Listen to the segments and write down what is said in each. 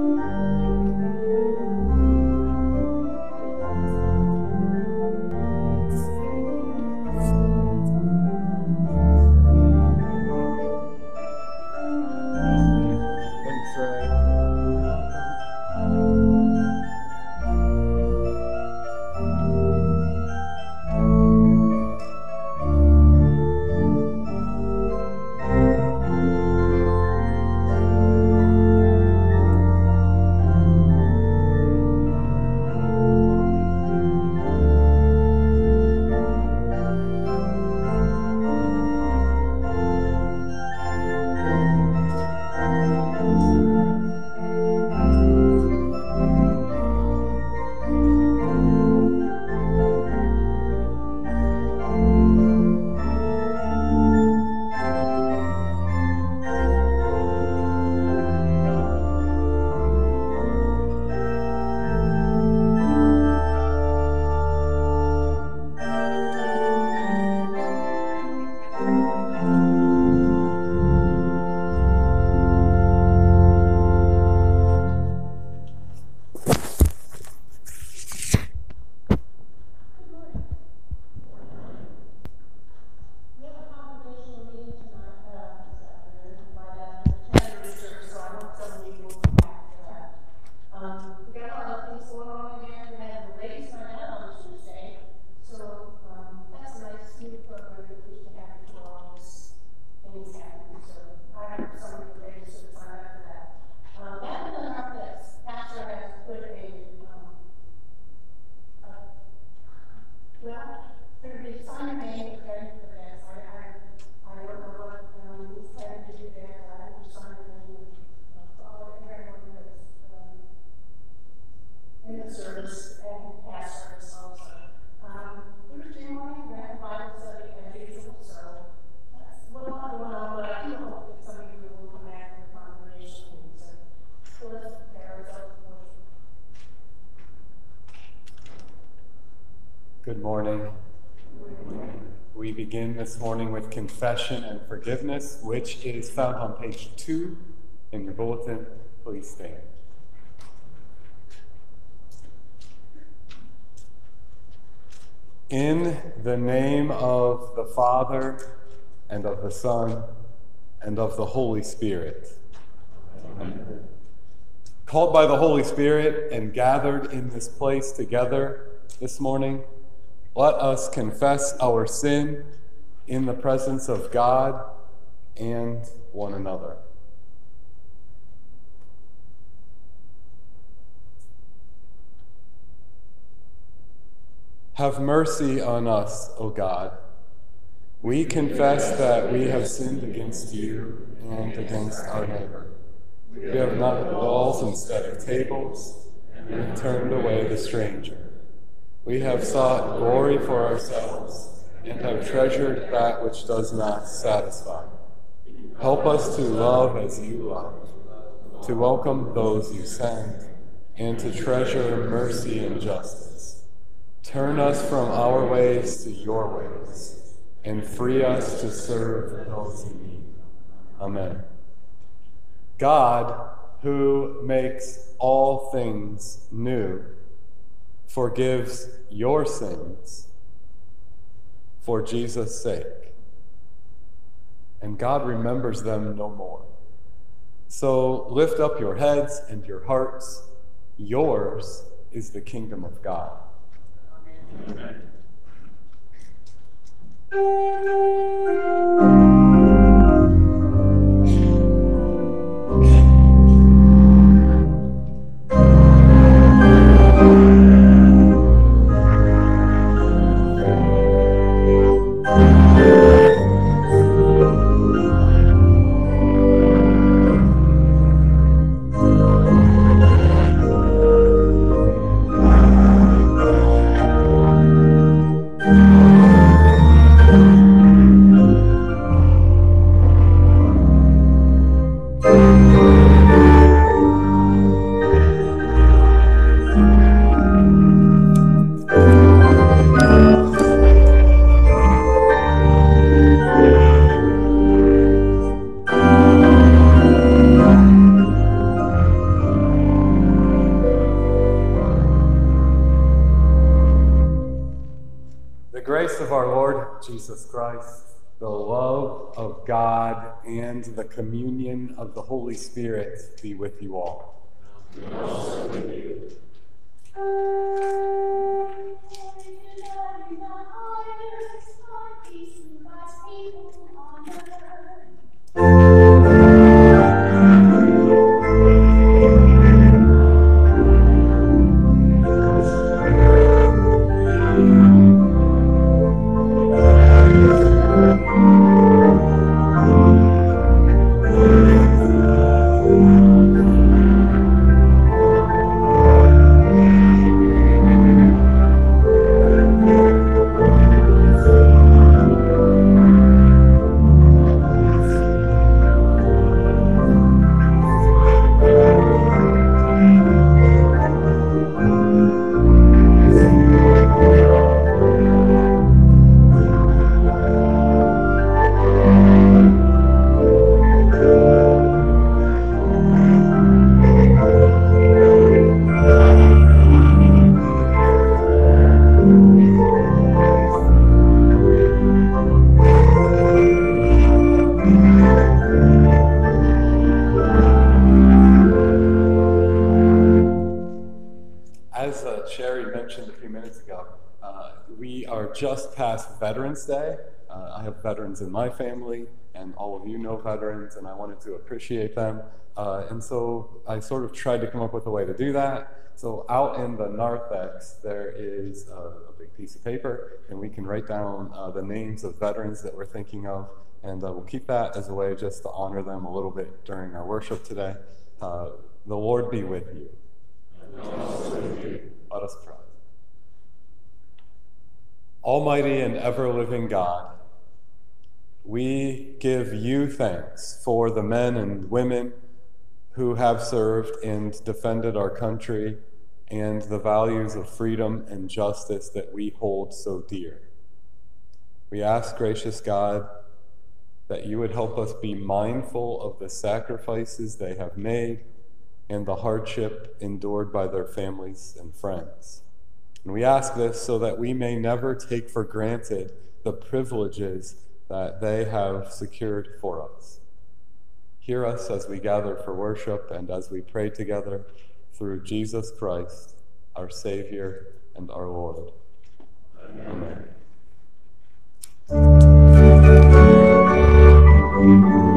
Thanks, begin this morning with confession and forgiveness, which is found on page two in your bulletin. Please stand. In the name of the Father, and of the Son, and of the Holy Spirit. Amen. Called by the Holy Spirit and gathered in this place together this morning, let us confess our sin in the presence of God and one another. Have mercy on us, O God. We confess that we have sinned against you and against our neighbor. We have not walls instead of tables, and turned away the stranger. We have sought glory for ourselves and have treasured that which does not satisfy. Help us to love as you love, to welcome those you send, and to treasure mercy and justice. Turn us from our ways to your ways, and free us to serve those in need. Amen. God, who makes all things new, forgives your sins for Jesus' sake. And God remembers them no more. So lift up your heads and your hearts. Yours is the kingdom of God. Amen. grace the love of God, and the communion of the Holy Spirit be with you all. With you. Are just past Veterans Day. Uh, I have veterans in my family, and all of you know veterans, and I wanted to appreciate them. Uh, and so I sort of tried to come up with a way to do that. So out in the narthex, there is a, a big piece of paper, and we can write down uh, the names of veterans that we're thinking of, and uh, we'll keep that as a way just to honor them a little bit during our worship today. Uh, the Lord be with you. Let us pray. Almighty and ever living God, we give you thanks for the men and women who have served and defended our country and the values of freedom and justice that we hold so dear. We ask, gracious God, that you would help us be mindful of the sacrifices they have made and the hardship endured by their families and friends. And we ask this so that we may never take for granted the privileges that they have secured for us. Hear us as we gather for worship and as we pray together through Jesus Christ, our Savior and our Lord. Amen. The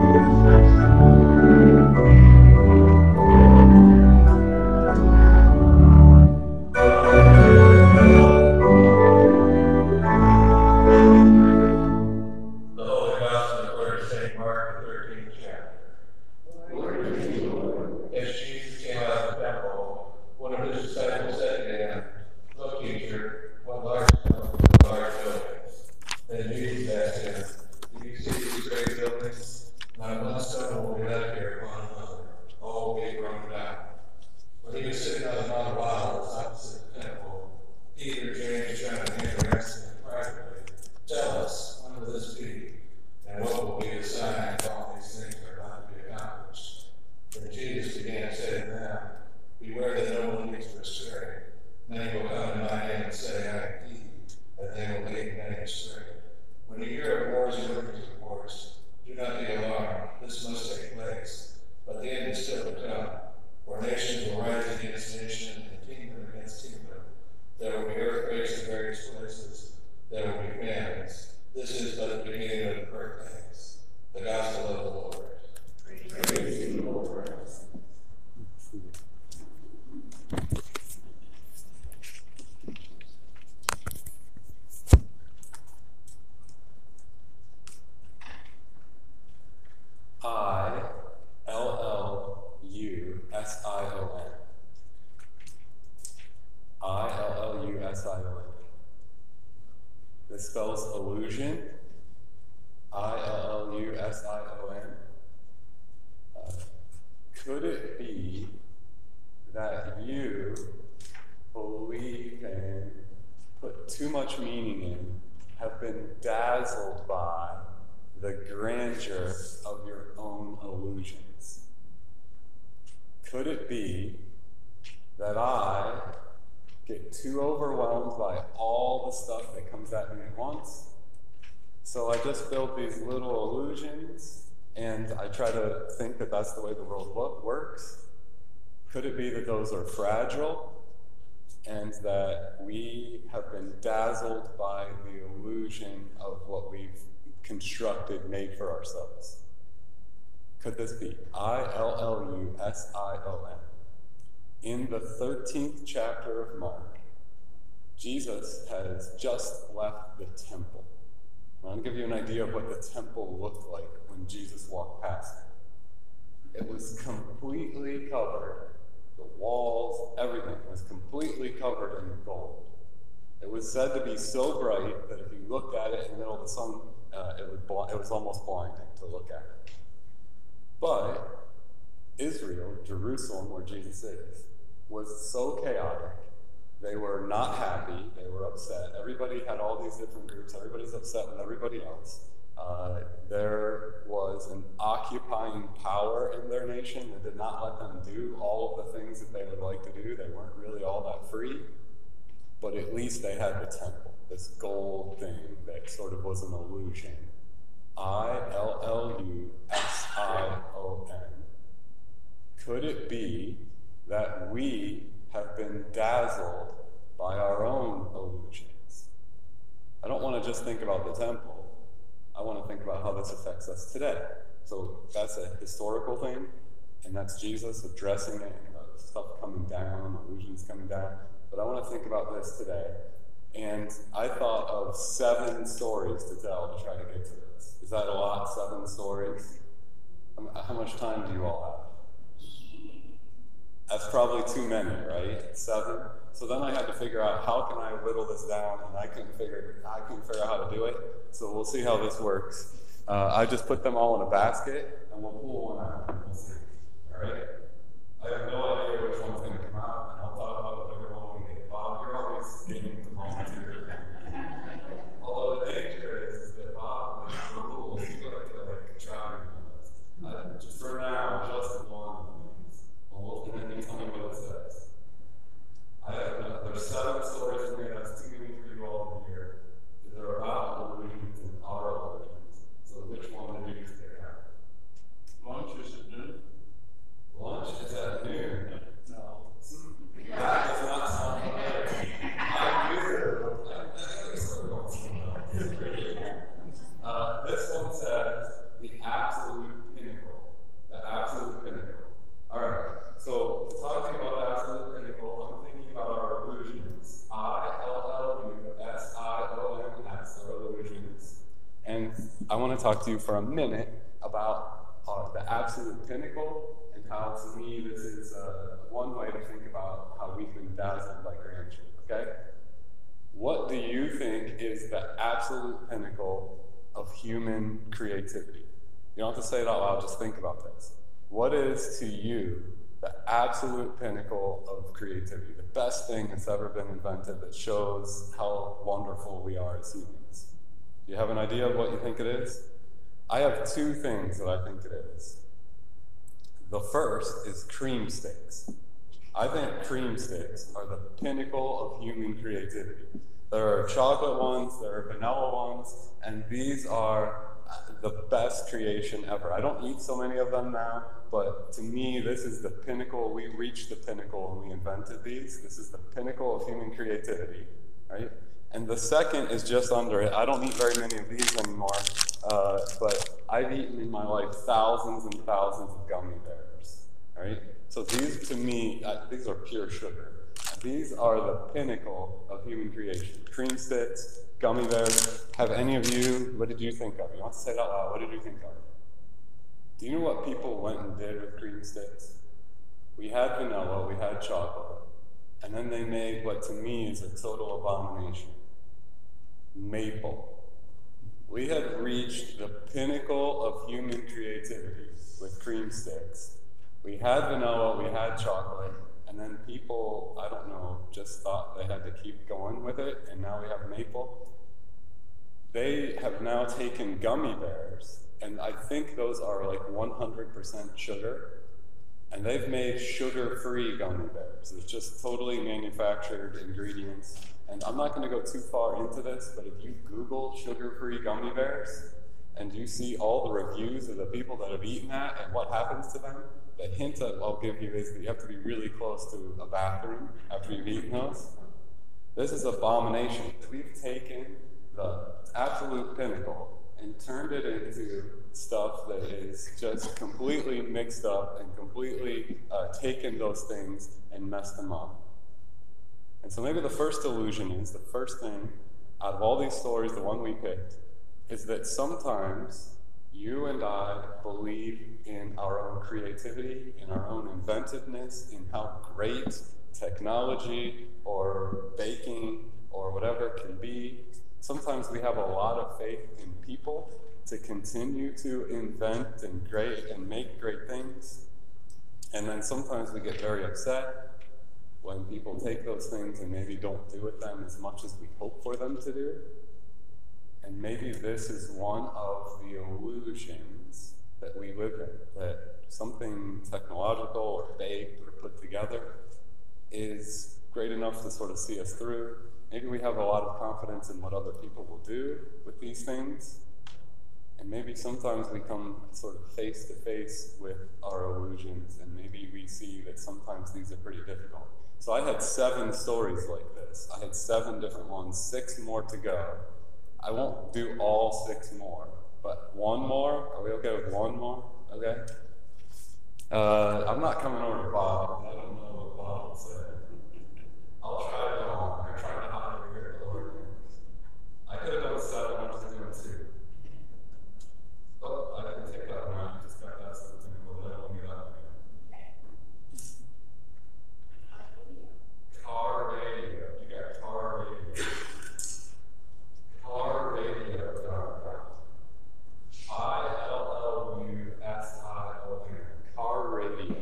L L U S I O N. Uh, Could it be that you believe and put too much meaning in, have been dazzled by the grandeur of your own illusions? Could it be that I get too overwhelmed by all the stuff that comes at me at once. So I just build these little illusions and I try to think that that's the way the world works. Could it be that those are fragile and that we have been dazzled by the illusion of what we've constructed, made for ourselves? Could this be I L L U S I O N? In the 13th chapter of Mark, Jesus has just left the temple. I want to give you an idea of what the temple looked like when Jesus walked past it. It was completely covered. The walls, everything was completely covered in gold. It was said to be so bright that if you looked at it in the middle of the sun, uh, it, would bl- it was almost blinding to look at it. But Israel, Jerusalem, where Jesus is, was so chaotic. They were not happy. They were upset. Everybody had all these different groups. Everybody's upset with everybody else. Uh, there was an occupying power in their nation that did not let them do all of the things that they would like to do. They weren't really all that free, but at least they had the temple, this gold thing that sort of was an illusion. I L L U S I O N. Could it be that we have been dazzled by our own illusions? I don't want to just think about the temple. I want to think about how this affects us today. So that's a historical thing, and that's Jesus addressing it, stuff coming down, illusions coming down. But I want to think about this today. And I thought of seven stories to tell to try to get to this. Is that a lot? Seven stories? How much time do you all have? That's probably too many, right? Seven. So then I had to figure out how can I whittle this down, and I couldn't figure I couldn't figure out how to do it. So we'll see how this works. Uh, I just put them all in a basket, and we'll pull one out, and we'll see. All right. I have no idea which one's going to come out, and I'll talk about whatever one we get. Bob, you're always getting the volunteer. Although the danger is, is that Bob, like the rules, he's going to like try. Uh, just for now, just one of these. Well, and then you tell me what it says. I have, uh, there's seven stories in here. That's too many for you all to hear. They're about illusions and our illusions. So which one did you pick out? Lunch is at noon? Lunch is at noon. No. That does not sound familiar. I'm weird. I think it's sort of somewhere. Uh, this one says the absolute pinnacle. The absolute pinnacle. All right. So talking about the absolute pinnacle, I'm thinking about our illusions. I L L U S I O N S. Our illusions. And I want to to you for a minute about uh, the absolute pinnacle and how, to me, this is uh, one way to think about how we've been dazzled by grandeur. Okay? What do you think is the absolute pinnacle of human creativity? You don't have to say it out loud, just think about this. What is to you the absolute pinnacle of creativity, the best thing that's ever been invented that shows how wonderful we are as humans? Do you have an idea of what you think it is? I have two things that I think it is. The first is cream sticks. I think cream sticks are the pinnacle of human creativity. There are chocolate ones, there are vanilla ones, and these are uh, the best creation ever. I don't eat so many of them now, but to me, this is the pinnacle. We reached the pinnacle when we invented these. This is the pinnacle of human creativity, right? And the second is just under it. I don't eat very many of these anymore, uh, but I've eaten in my life thousands and thousands of gummy bears, right? So these, to me, uh, these are pure sugar. These are the pinnacle of human creation. Cream sticks, gummy bears. Have any of you, what did you think of? You want to say it out loud. What did you think of? Do you know what people went and did with cream sticks? We had vanilla, we had chocolate, and then they made what to me is a total abomination maple. We had reached the pinnacle of human creativity with cream sticks. We had vanilla, we had chocolate, and then people, I don't know, just thought they had to keep going with it, and now we have maple. They have now taken gummy bears, and I think those are like 100% sugar, and they've made sugar-free gummy bears. It's just totally manufactured ingredients. And I'm not going to go too far into this, but if you Google sugar-free gummy bears and you see all the reviews of the people that have eaten that and what happens to them, the hint that I'll give you is that you have to be really close to a bathroom after you've eaten those. This is abomination. We've taken the absolute pinnacle and turned it into stuff that is just completely mixed up and completely uh, taken those things and messed them up. And so maybe the first illusion is the first thing out of all these stories, the one we picked, is that sometimes you and I believe in our own creativity, in our own inventiveness, in how great technology or baking or whatever can be. Sometimes we have a lot of faith in people to continue to invent and great and make great things. And then sometimes we get very upset when people take those things and maybe don't do with them as much as we hope for them to do. And maybe this is one of the illusions that we live in, that something technological or baked or put together is great enough to sort of see us through. Maybe we have a lot of confidence in what other people will do with these things. And maybe sometimes we come sort of face to face with our illusions, and maybe we see that sometimes these are pretty difficult. So I had seven stories like this. I had seven different ones, six more to go. I won't do all six more, but one more. Are we okay with one more? Okay. Uh, I'm not coming over to Bob. I don't know what Bob say. I'll try to go on. I'm trying to hide over here, Lord. I could have done seven. I'm just doing two. Oh, I didn't take that one out. I just got that something a little bit up. Car radio. You got car radio. Car radio. I L L U S I O N. Car radio.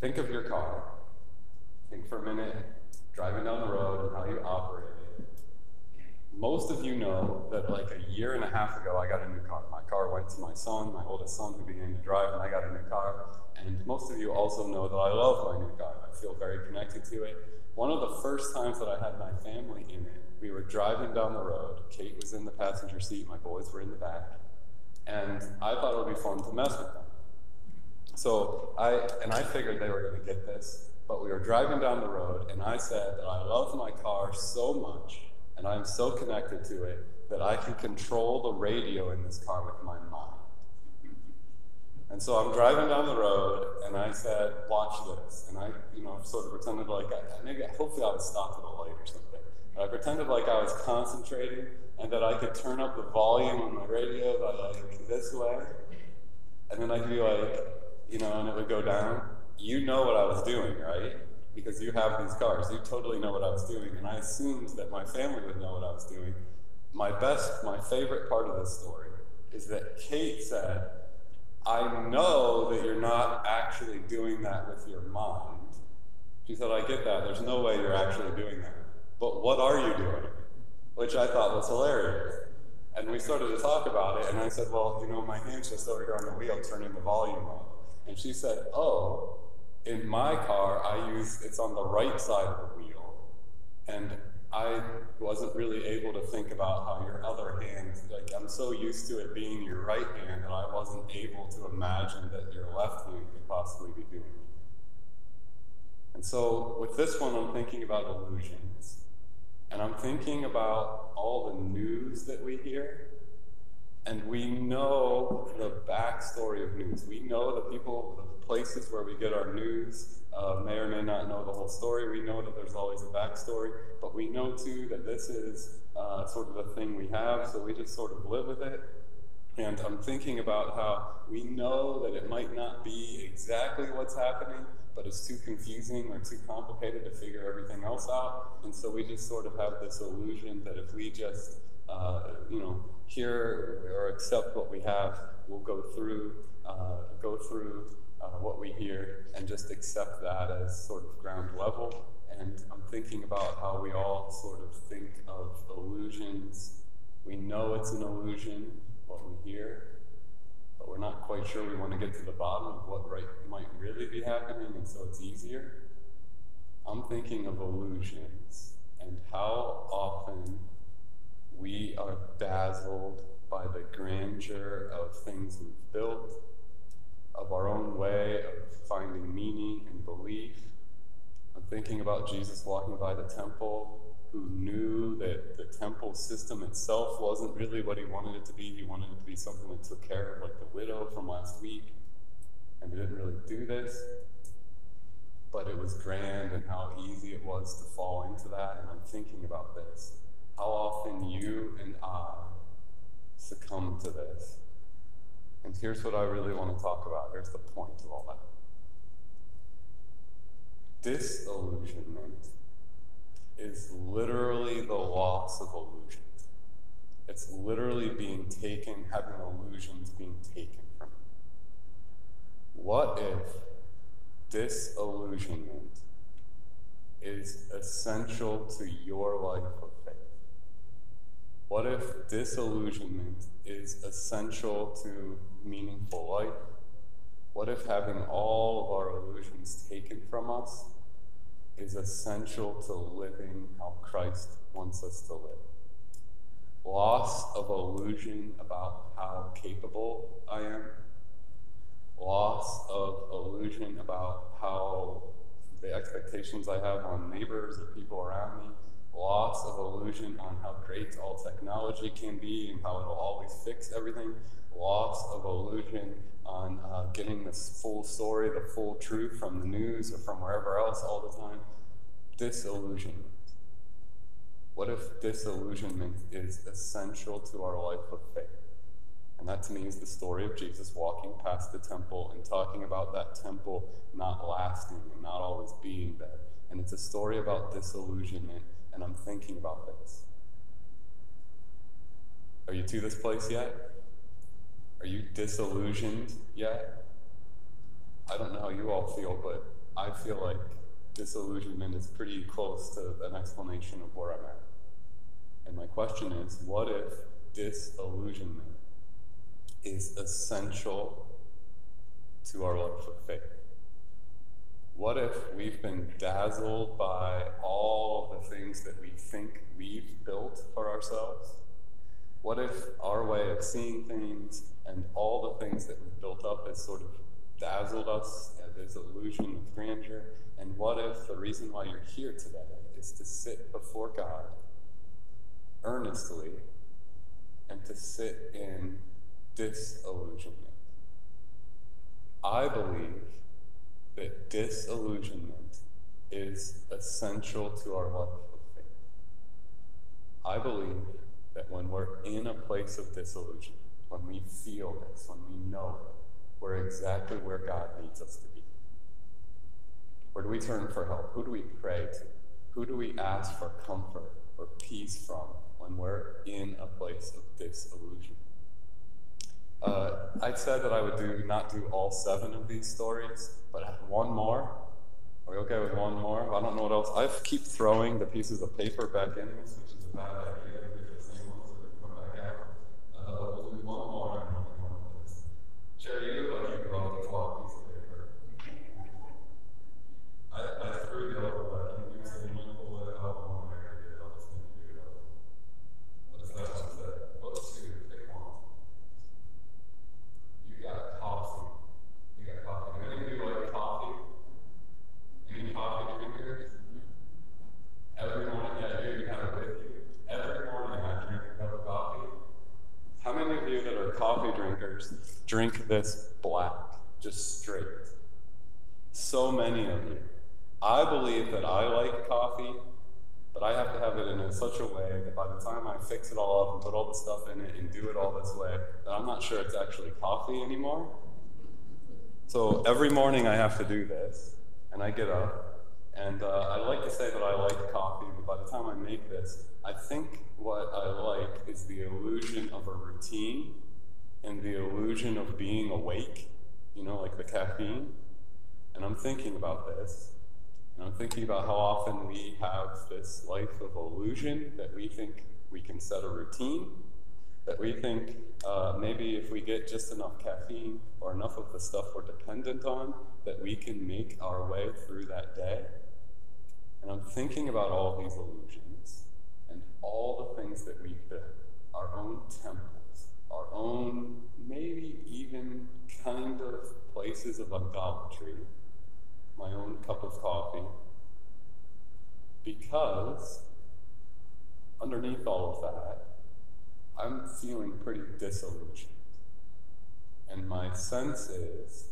Think of your car. Think for a minute, driving down the road and how you operate it. Most of you know that like a year and a half ago, I got a new car. My car went to my son, my oldest son, who began to drive, and I got a new car. And most of you also know that I love my new car. I feel very connected to it. One of the first times that I had my family in it, we were driving down the road. Kate was in the passenger seat, my boys were in the back. And I thought it would be fun to mess with them. So I, and I figured they were going to get this, but we were driving down the road, and I said that I love my car so much, and I'm so connected to it, that I can control the radio in this car with my mind. And so I'm driving down the road, and I said, "Watch this," and I, you know, sort of pretended like I, maybe, hopefully, I was stopped at a light or something. I pretended like I was concentrating, and that I could turn up the volume on my radio by like this way, and then I'd be like, you know, and it would go down. You know what I was doing, right? Because you have these cars. You totally know what I was doing, and I assumed that my family would know what I was doing. My best, my favorite part of this story is that Kate said, I know that you're not actually doing that with your mind. She said, I get that. There's no way you're actually doing that. But what are you doing? Which I thought was hilarious. And we started to talk about it, and I said, Well, you know, my hand's just over here on the wheel turning the volume up. And she said, Oh, in my car, I use it's on the right side of the wheel. And I wasn't really able to think about how your other hand, like I'm so used to it being your right hand that I wasn't able to imagine that your left hand could possibly be doing it. And so with this one, I'm thinking about illusions. And I'm thinking about all the news that we hear. And we know the backstory of news. We know the people, the places where we get our news uh, may or may not know the whole story. We know that there's always a backstory, but we know too that this is uh, sort of a thing we have, so we just sort of live with it. And I'm thinking about how we know that it might not be exactly what's happening, but it's too confusing or too complicated to figure everything else out. And so we just sort of have this illusion that if we just, uh, you know, hear or accept what we have, we'll go through, uh, go through uh, what we hear and just accept that as sort of ground level. And I'm thinking about how we all sort of think of illusions. We know it's an illusion, what we hear, but we're not quite sure we want to get to the bottom of what right might really be happening, and so it's easier. I'm thinking of illusions and how often we are dazzled by the grandeur of things we've built, of our own way of finding meaning and belief. I'm thinking about Jesus walking by the temple, who knew that the temple system itself wasn't really what he wanted it to be. He wanted it to be something that took care of, like the widow from last week, and it didn't really do this. But it was grand and how easy it was to fall into that. And I'm thinking about this how often you and I succumb to this. And here's what I really want to talk about. Here's the point of all that disillusionment is literally the loss of illusions. It's literally being taken, having illusions being taken from you. What if disillusionment is essential to your life of faith? What if disillusionment is essential to meaningful life? What if having all of our illusions taken from us is essential to living how Christ wants us to live? Loss of illusion about how capable I am, loss of illusion about how the expectations I have on neighbors or people around me, loss of illusion on how great all technology can be and how it'll always fix everything, loss of illusion on uh, getting the full story, the full truth from the news or from wherever else all the time. Disillusionment. What if disillusionment is essential to our life of faith? And that to me is the story of Jesus walking past the temple and talking about that temple not lasting and not always being there. And it's a story about disillusionment, and I'm thinking about this. Are you to this place yet? Are you disillusioned yet? I don't know how you all feel, but I feel like disillusionment is pretty close to an explanation of where I'm at. And my question is what if disillusionment is essential to our life of faith? What if we've been dazzled by all the things that we think we've built for ourselves? What if our way of seeing things and all the things that we've built up has sort of dazzled us this illusion of grandeur? And what if the reason why you're here today is to sit before God earnestly and to sit in disillusionment? I believe that disillusionment is essential to our life of faith. I believe that when we're in a place of disillusion, when we feel this, when we know it, we're exactly where God needs us to be. Where do we turn for help? Who do we pray to? Who do we ask for comfort or peace from when we're in a place of disillusion? Uh, I said that I would do not do all seven of these stories, but one more. Are we okay with one more? I don't know what else. I keep throwing the pieces of paper back in which is a bad idea. Uh, we'll do one more you look like you brought the clock piece of paper. I, I threw it over, but can you say you pull it out one way or the other? I'll just need to do it over. What does that one say? Let's see, pick one. You got coffee. You got coffee. Do any of you like coffee? Any coffee drinkers? Every morning, yeah, you, you have it with you. Every morning I drink a cup of coffee. How many of you that are drinkers drink this black, just straight? So many of you. I believe that I like coffee, but I have to have it in such a way that by the time I fix it all up and put all the stuff in it and do it all this way, that I'm not sure it's actually coffee anymore. So every morning I have to do this, and I get up, and uh, I like to say that I like coffee, but by the time I make this, I think what I like is the illusion of a routine and the illusion of being awake, you know, like the caffeine. And I'm thinking about this, and I'm thinking about how often we have this life of illusion that we think we can set a routine, That we think uh, maybe if we get just enough caffeine or enough of the stuff we're dependent on, that we can make our way through that day. And I'm thinking about all these illusions and all the things that we've built our own temples, our own, maybe even kind of places of idolatry, my own cup of coffee, because underneath all of that, I'm feeling pretty disillusioned. And my sense is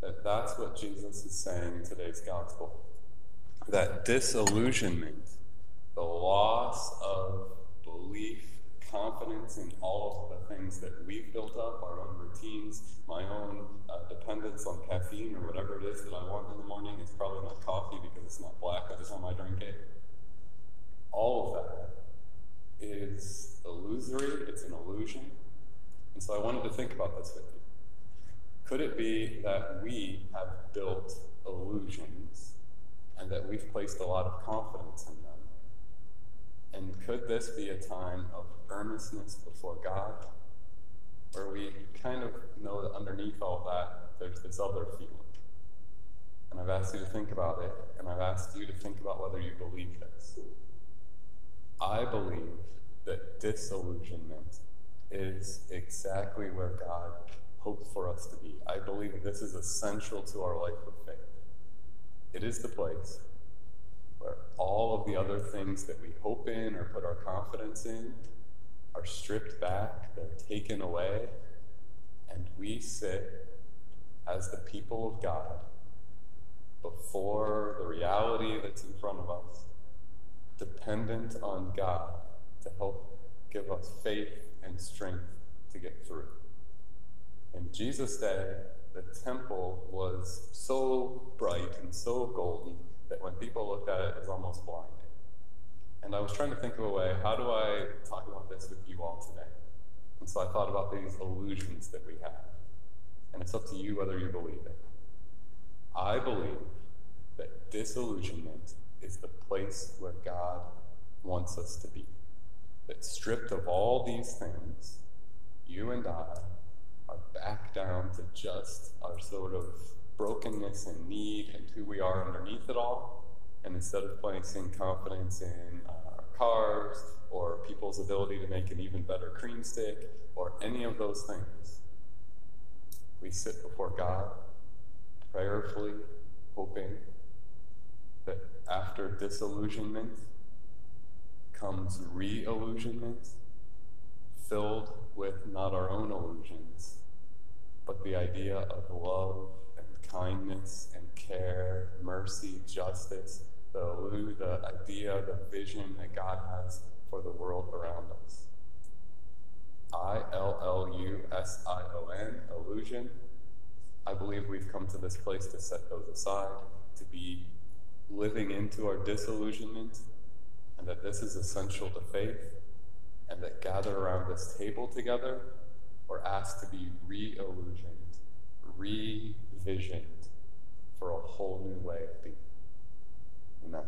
that that's what Jesus is saying in today's gospel. That disillusionment, the loss of belief, confidence in all of the things that we've built up, our own routines, my own uh, dependence on caffeine or whatever it is that I want in the morning. It's probably not coffee because it's not black by the time I drink it. All of that is illusory, it's an illusion. And so I wanted to think about this with you. Could it be that we have built illusions and that we've placed a lot of confidence in them? And could this be a time of earnestness before God, where we kind of know that underneath all that, there's this other feeling? And I've asked you to think about it, and I've asked you to think about whether you believe this. I believe that disillusionment is exactly where God hopes for us to be. I believe this is essential to our life of faith. It is the place where all of the other things that we hope in or put our confidence in are stripped back, they're taken away, and we sit as the people of God before the reality that's in front of us, dependent on God to help give us faith and strength to get through. In Jesus' day, the temple was so bright and so golden that when people looked at it, was almost blinding. And I was trying to think of a way, how do I talk about this with you all today? And so I thought about these illusions that we have. And it's up to you whether you believe it. I believe that disillusionment is the place where God wants us to be. That stripped of all these things, you and I are back down to just our sort of brokenness and need and who we are underneath it all. And instead of placing confidence in uh, cars or people's ability to make an even better cream stick or any of those things, we sit before God prayerfully, hoping that after disillusionment comes re illusionment, filled with not our own illusions, but the idea of love kindness and care, mercy, justice, the, the idea, the vision that God has for the world around us. I L L U S I O N, illusion. I believe we've come to this place to set those aside, to be living into our disillusionment, and that this is essential to faith, and that gather around this table together, we're asked to be re illusioned, vision for a whole new way of being. Amen.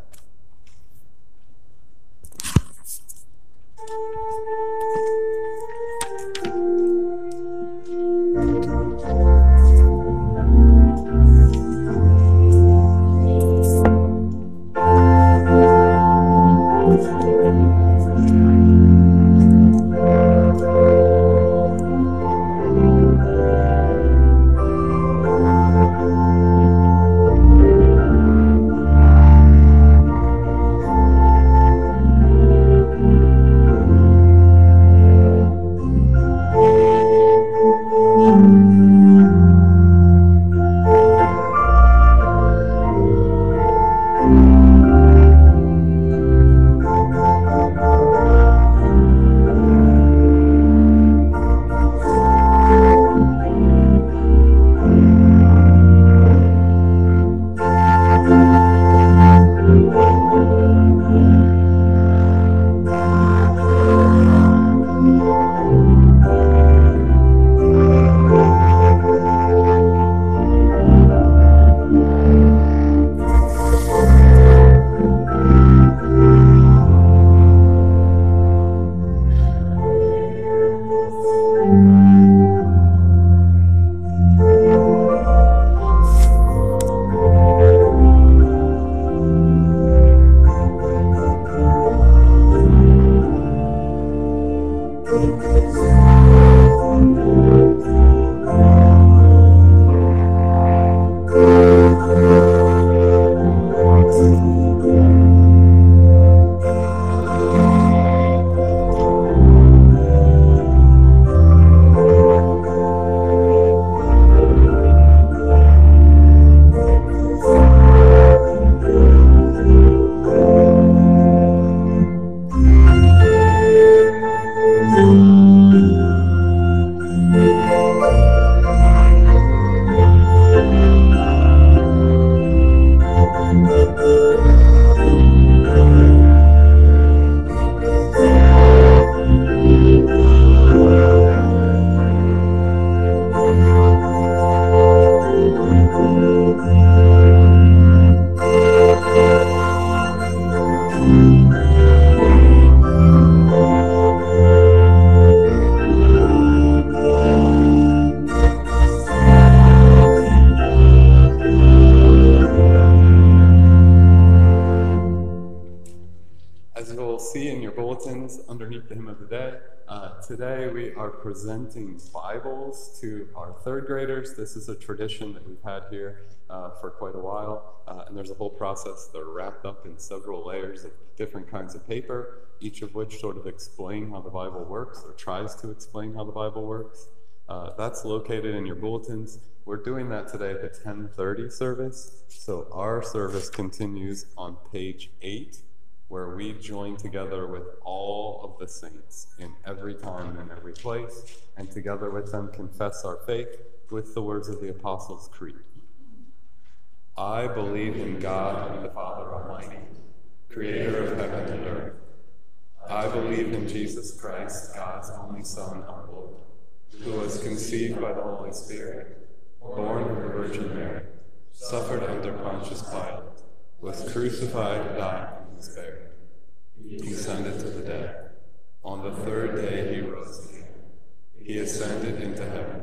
Graders. This is a tradition that we've had here uh, for quite a while, uh, and there's a whole process. They're wrapped up in several layers of different kinds of paper, each of which sort of explain how the Bible works or tries to explain how the Bible works. Uh, that's located in your bulletins. We're doing that today at the 10:30 service. So our service continues on page 8 where we join together with all of the saints in every time and in every place and together with them confess our faith with the words of the Apostles' Creed. I believe in God the Father Almighty, creator of heaven and earth. I believe in Jesus Christ, God's only Son, our Lord who was conceived by the Holy Spirit, born of the Virgin Mary, suffered under Pontius Pilate, was crucified, died, and was buried. He descended to the dead. On the third day he rose again. He ascended into heaven.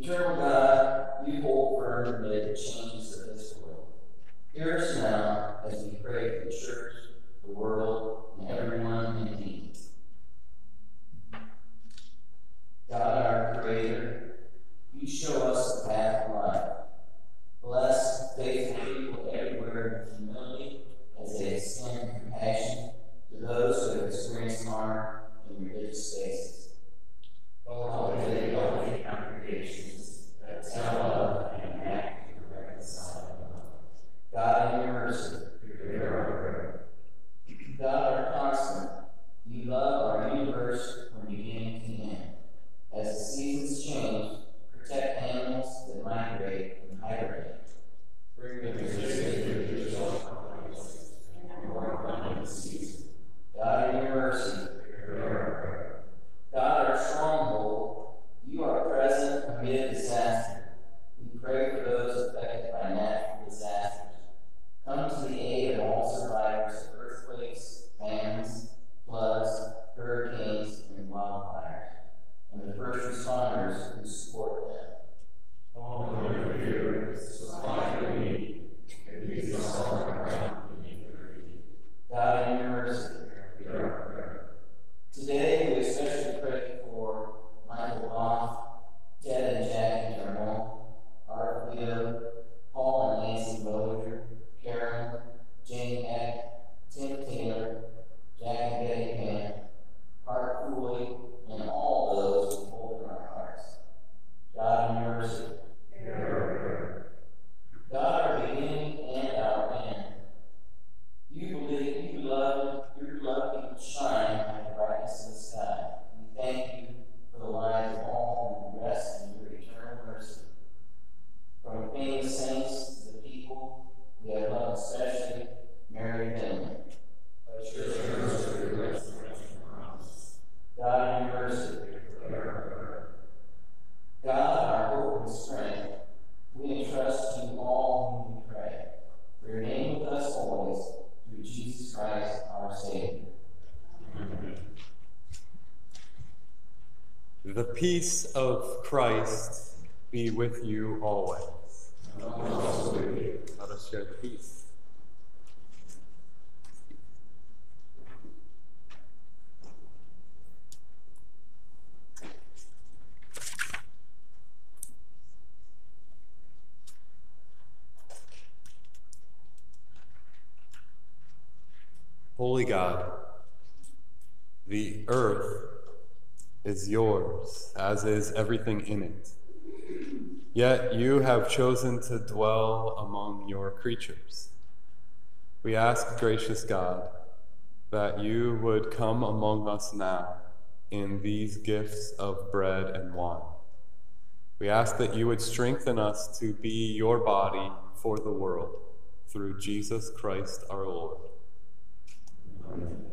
Eternal God, peace of Christ be with you always. Let us share the peace. Holy God, the earth is yours, as is everything in it. Yet you have chosen to dwell among your creatures. We ask, gracious God, that you would come among us now in these gifts of bread and wine. We ask that you would strengthen us to be your body for the world through Jesus Christ our Lord. Amen.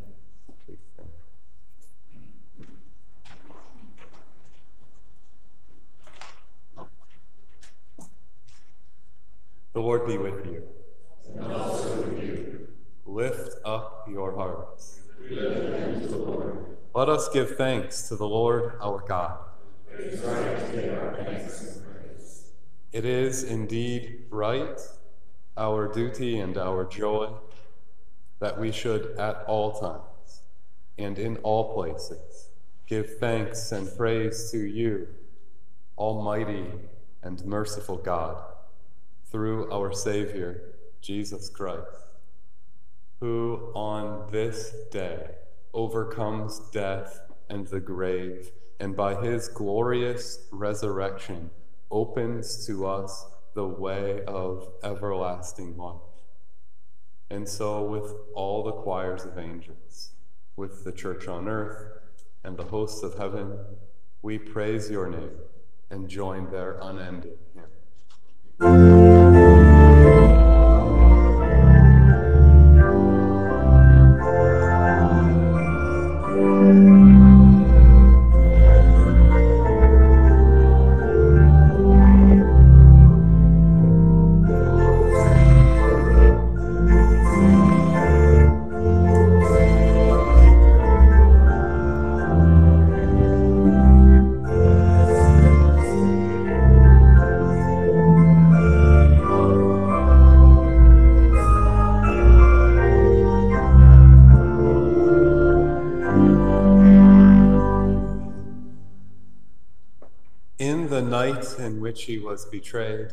The Lord be with you. And also with you. Lift up your hearts. Let us give thanks to the Lord our God. It is indeed right, our duty and our joy, that we should at all times and in all places give thanks and praise to you, Almighty and merciful God, through our Savior, Jesus Christ, who on this day overcomes death and the grave, and by his glorious resurrection opens to us the way of everlasting life. And so, with all the choirs of angels, with the church on earth, and the hosts of heaven, we praise your name and join their unending hymn. Which he was betrayed,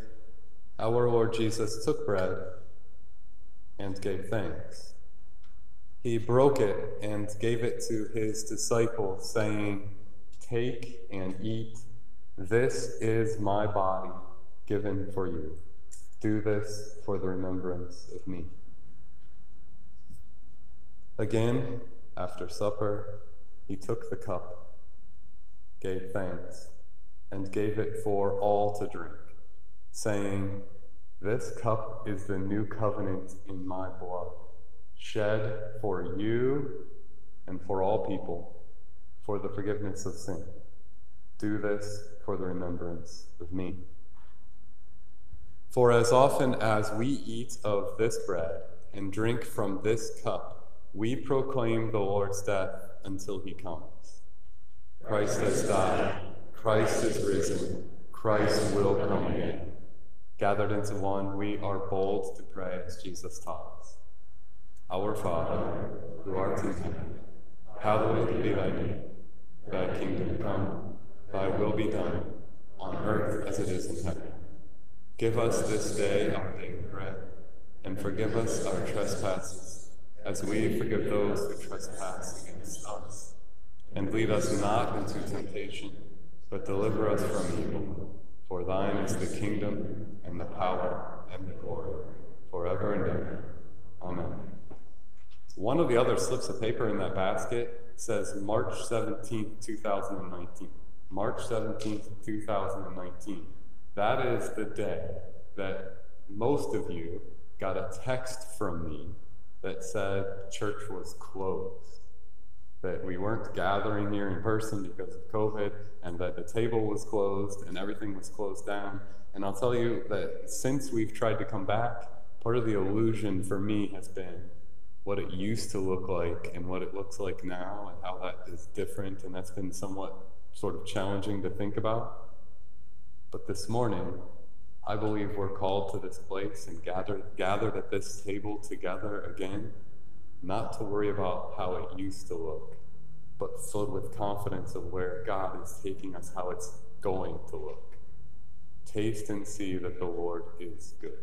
our Lord Jesus took bread and gave thanks. He broke it and gave it to his disciples, saying, Take and eat. This is my body given for you. Do this for the remembrance of me. Again, after supper, he took the cup, gave thanks, and gave it for all to drink, saying, This cup is the new covenant in my blood, shed for you and for all people for the forgiveness of sin. Do this for the remembrance of me. For as often as we eat of this bread and drink from this cup, we proclaim the Lord's death until he comes. Christ has died. Christ is risen. Christ will come again. Gathered into one, we are bold to pray as Jesus taught us. Our Father, who art in heaven, hallowed be thy name. Thy kingdom come, thy will be done, on earth as it is in heaven. Give us this day our daily bread, and forgive us our trespasses, as we forgive those who trespass against us. And lead us not into temptation, but deliver us from evil. For thine is the kingdom, and the power, and the glory, forever and ever. Amen. One of the other slips of paper in that basket says March 17th, 2019. March 17th, 2019. That is the day that most of you got a text from me that said church was closed, that we weren't gathering here in person because of COVID, and that the table was closed and everything was closed down. And I'll tell you that since we've tried to come back, part of the illusion for me has been what it used to look like and what it looks like now and how that is different. And that's been somewhat sort of challenging to think about. But this morning, I believe we're called to this place and gathered, gathered at this table together again, not to worry about how it used to look, but filled with confidence of where God is taking us, how it's going to look. Taste and see that the Lord is good.